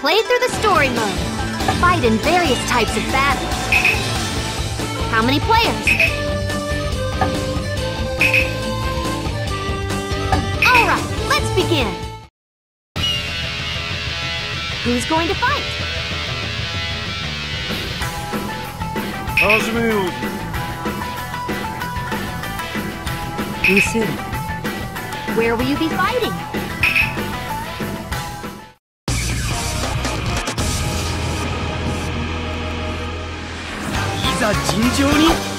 Play through the story mode. Fight in various types of battles. How many players? Alright, let's begin! Who's going to fight? Where will you be fighting? ざ尋常に。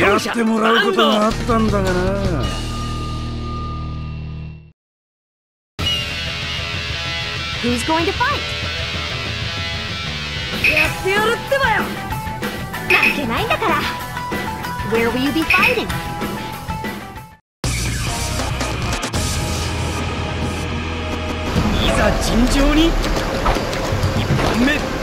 やってもらうことがあったんだがな Who's going to fight? やってやるってばよ負けないんだから Where will you be fighting? 尋常に1本目。